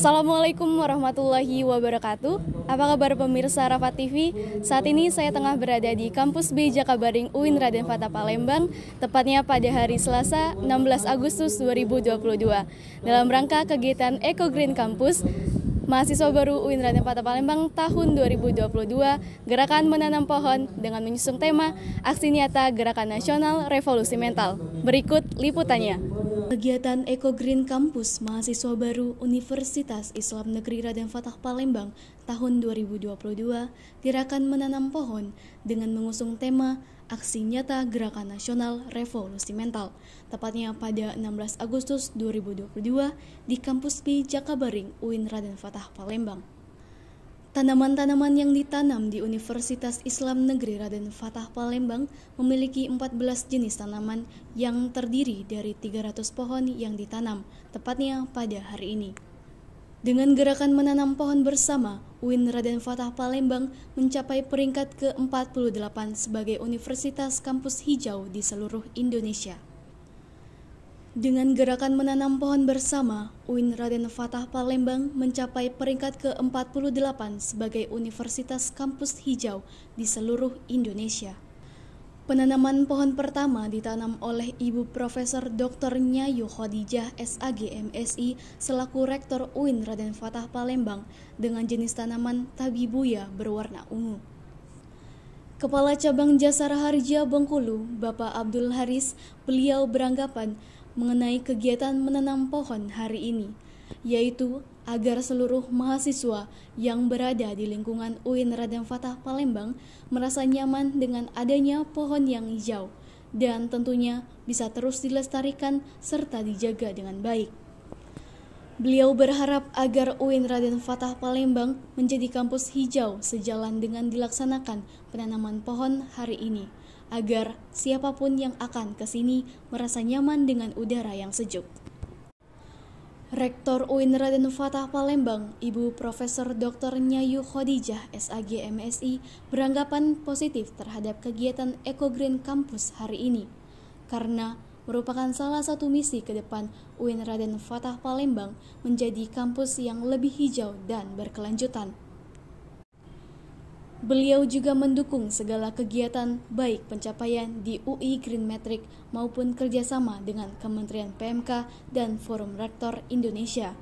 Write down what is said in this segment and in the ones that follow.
Assalamualaikum warahmatullahi wabarakatuh. Apa kabar pemirsa Rafa TV? Saat ini saya tengah berada di kampus B Jakabaring UIN Raden Fatah Palembang, tepatnya pada hari Selasa 16 Agustus 2022. Dalam rangka kegiatan Eco Green Campus, mahasiswa baru UIN Raden Fatah Palembang tahun 2022, gerakan menanam pohon dengan menyusung tema Aksi Nyata Gerakan Nasional Revolusi Mental. Berikut liputannya. Kegiatan Eco Green Campus mahasiswa baru Universitas Islam Negeri Raden Fatah Palembang tahun 2022 gerakan menanam pohon dengan mengusung tema Aksi Nyata Gerakan Nasional Revolusi Mental tepatnya pada 16 Agustus 2022 di Kampus B Jakabaring UIN Raden Fatah Palembang. Tanaman-tanaman yang ditanam di Universitas Islam Negeri Raden Fatah Palembang memiliki 14 jenis tanaman yang terdiri dari 300 pohon yang ditanam, tepatnya pada hari ini. Dengan gerakan menanam pohon bersama, UIN Raden Fatah Palembang mencapai peringkat ke-48 sebagai universitas kampus hijau di seluruh Indonesia. Dengan gerakan menanam pohon bersama, UIN Raden Fatah Palembang mencapai peringkat ke-48 sebagai universitas kampus hijau di seluruh Indonesia. Penanaman pohon pertama ditanam oleh Ibu Profesor Dr. Nyayu Khadijah SAG MSI selaku Rektor UIN Raden Fatah Palembang dengan jenis tanaman tabibuya berwarna ungu. Kepala Cabang Jasara Harja Bengkulu, Bapak Abdul Haris, beliau beranggapan mengenai kegiatan menanam pohon hari ini, yaitu agar seluruh mahasiswa yang berada di lingkungan UIN Raden Fatah Palembang merasa nyaman dengan adanya pohon yang hijau dan tentunya bisa terus dilestarikan serta dijaga dengan baik. Beliau berharap agar UIN Raden Fatah Palembang menjadi kampus hijau sejalan dengan dilaksanakan penanaman pohon hari ini agar siapa pun yang akan ke sini merasa nyaman dengan udara yang sejuk. Rektor UIN Raden Fatah Palembang, Ibu Profesor Dr. Nyayu Khadijah SAG MSI beranggapan positif terhadap kegiatan Eco Green Campus hari ini karena merupakan salah satu misi ke depan UIN Raden Fatah Palembang menjadi kampus yang lebih hijau dan berkelanjutan. Beliau juga mendukung segala kegiatan baik pencapaian di UI Green Metric maupun kerjasama dengan Kementerian PMK dan Forum Rektor Indonesia.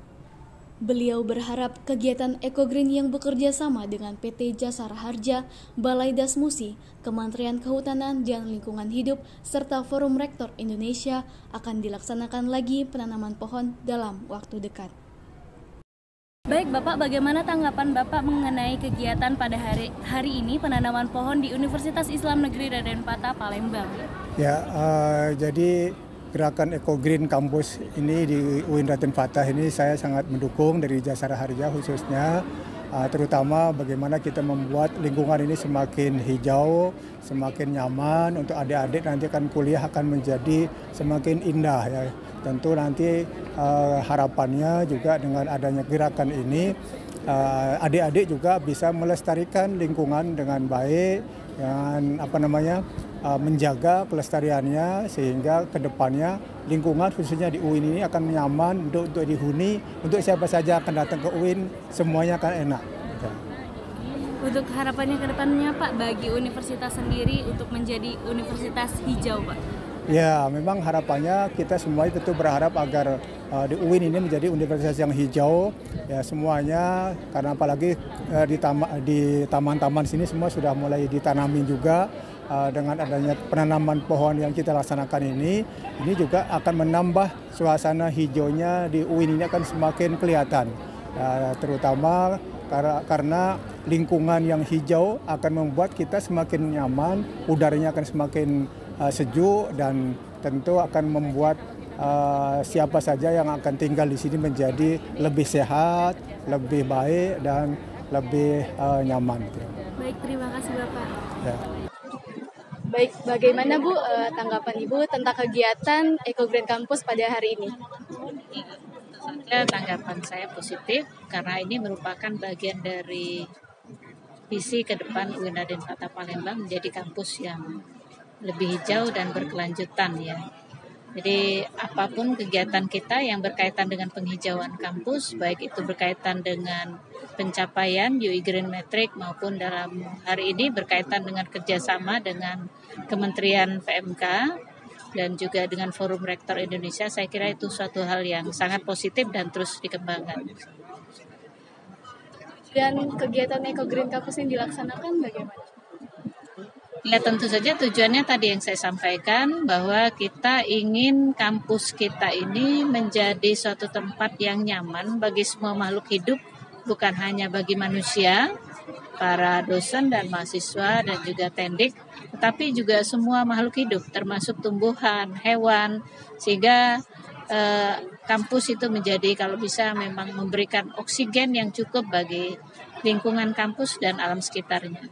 Beliau berharap kegiatan Eco Green yang bekerja sama dengan PT Jasara Harja, Balai Dasmusi, Kementerian Kehutanan dan Lingkungan Hidup, serta Forum Rektor Indonesia akan dilaksanakan lagi penanaman pohon dalam waktu dekat. Baik Bapak, bagaimana tanggapan Bapak mengenai kegiatan pada hari hari ini penanaman pohon di Universitas Islam Negeri Raden Patah Palembang? Ya, uh, jadi gerakan Eco Green Campus ini di UIN Raden Fatah ini saya sangat mendukung dari Jasara Harja khususnya uh, terutama bagaimana kita membuat lingkungan ini semakin hijau, semakin nyaman untuk adik-adik nanti akan kuliah akan menjadi semakin indah ya. Tentu nanti uh, harapannya juga dengan adanya gerakan ini eh, adik-adik uh, juga bisa melestarikan lingkungan dengan baik dengan apa namanya uh, menjaga kelestariannya sehingga ke depannya lingkungan khususnya di UIN ini akan nyaman untuk untuk dihuni untuk siapa saja akan datang ke UIN semuanya akan enak. Untuk harapannya ke depannya Pak bagi universitas sendiri untuk menjadi universitas hijau Pak. Ya, memang harapannya kita semua tentu berharap agar uh, di UIN ini menjadi universitas yang hijau. Ya, semuanya karena apalagi uh, di tama, di taman-taman sini semua sudah mulai ditanamin juga uh, dengan adanya penanaman pohon yang kita laksanakan ini. Ini juga akan menambah suasana hijaunya di UIN ini akan semakin kelihatan. Uh, terutama karena, karena lingkungan yang hijau akan membuat kita semakin nyaman, udaranya akan semakin uh, sejuk dan tentu akan membuat uh, siapa saja yang akan tinggal di sini menjadi lebih sehat, lebih baik dan lebih uh, nyaman. Baik, terima kasih Bapak. Ya. Baik, bagaimana Bu uh, tanggapan Ibu tentang kegiatan Eco Green Campus pada hari ini? Ya, tanggapan saya positif karena ini merupakan bagian dari visi ke depan UIN Raden Fatah Palembang menjadi kampus yang lebih hijau dan berkelanjutan ya. Jadi apa pun kegiatan kita yang berkaitan dengan penghijauan kampus, baik itu berkaitan dengan pencapaian UI Green Metric maupun dalam hari ini berkaitan dengan kerjasama dengan Kementerian PMK dan juga dengan Forum Rektor Indonesia, saya kira itu suatu hal yang sangat positif dan terus dikembangkan. Dan kegiatan Eco Green Campus ini dilaksanakan bagaimana? Ya tentu saja tujuannya tadi yang saya sampaikan bahwa kita ingin kampus kita ini menjadi suatu tempat yang nyaman bagi semua makhluk hidup bukan hanya bagi manusia, para dosen dan mahasiswa dan juga tendik, tetapi juga semua makhluk hidup termasuk tumbuhan, hewan sehingga eh, kampus itu menjadi kalau bisa memang memberikan oksigen yang cukup bagi lingkungan kampus dan alam sekitarnya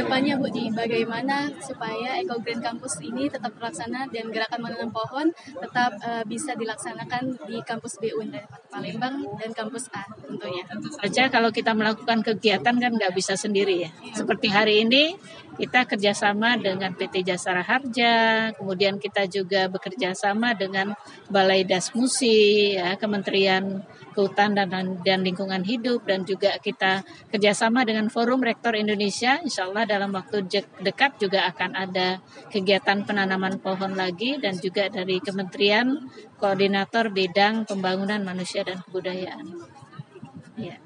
depannya Bu Ji, bagaimana supaya Eco Green Campus ini tetap terlaksana dan gerakan menanam pohon tetap uh, bisa dilaksanakan di kampus BU dari Palembang dan kampus A tentunya. Tentu saja kalau kita melakukan kegiatan kan nggak bisa sendiri ya. Seperti hari ini kita kerjasama dengan PT Jasara Harja, kemudian kita juga bekerja sama dengan Balai Dasmusi, ya, Kementerian Kehutanan dan, dan Lingkungan Hidup, dan juga kita kerjasama dengan Forum Rektor Indonesia. Insya Allah dalam waktu dekat juga akan ada kegiatan penanaman pohon lagi, dan juga dari Kementerian Koordinator Bidang Pembangunan Manusia dan Kebudayaan. Ya.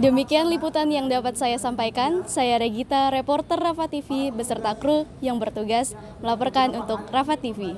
Demikian liputan yang dapat saya sampaikan. Saya Regita, reporter Rafa TV beserta kru yang bertugas melaporkan untuk Rafa TV.